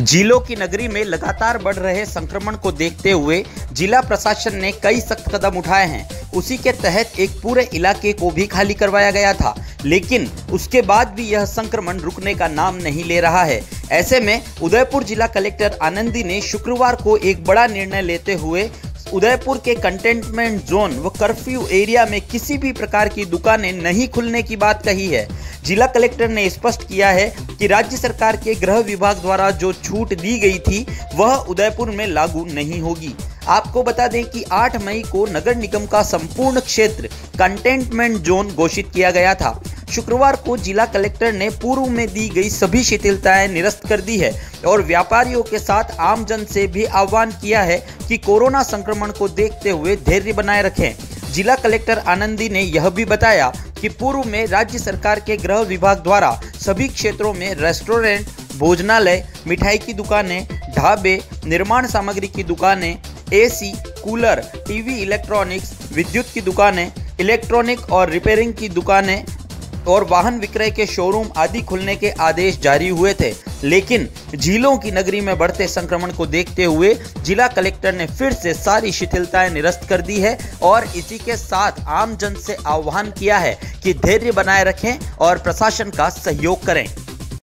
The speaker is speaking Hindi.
जिलों की नगरी में लगातार बढ़ रहे संक्रमण को देखते हुए जिला प्रशासन ने कई सख्त कदम उठाए हैं। उसी के तहत एक पूरे इलाके को भी खाली करवाया गया था। लेकिन उसके बाद भी यह संक्रमण रुकने का नाम नहीं ले रहा है। ऐसे में उदयपुर जिला कलेक्टर आनंदी ने शुक्रवार को एक बड़ा निर्णय लेते हुए उदयपुर के कंटेनमेंट जोन व कर्फ्यू एरिया में किसी भी प्रकार की दुकानें नहीं खुलने की बात कही है। जिला कलेक्टर ने स्पष्ट किया है कि राज्य सरकार के गृह विभाग द्वारा जो छूट दी गई थी, वह उदयपुर में लागू नहीं होगी। आपको बता दें कि 8 मई को नगर निगम का संपूर्ण क्षेत्र कंटेनमेंट जोन घोषित किया गया था। शुक्रवार को जिला कलेक्टर ने पूर्व में दी गई सभी शिथिलताएँ निरस्त कर दी है और व्यापारियों के साथ आमजन से भी आह्वान किया है कि कोरोना संक्रमण को देखते हुए धैर्य बनाए रखें। जिला कलेक्टर आनंदी ने यह भी बताया कि पूर्व में राज्य सरकार के गृह विभाग द्वारा सभी क्षेत्रों में रेस्टोरेंट भोजनालय मिठाई की दुकानें ढाबे निर्माण सामग्री की दुकानें एसी, कूलर टीवी इलेक्ट्रॉनिक्स विद्युत की दुकानें इलेक्ट्रॉनिक और रिपेयरिंग की दुकानें और वाहन विक्रय के शोरूम आदि खुलने के आदेश जारी हुए थे। लेकिन झीलों की नगरी में बढ़ते संक्रमण को देखते हुए जिला कलेक्टर ने फिर से सारी शिथिलताएँ निरस्त कर दी है और इसी के साथ आम जन से आह्वान किया है कि धैर्य बनाए रखें और प्रशासन का सहयोग करें।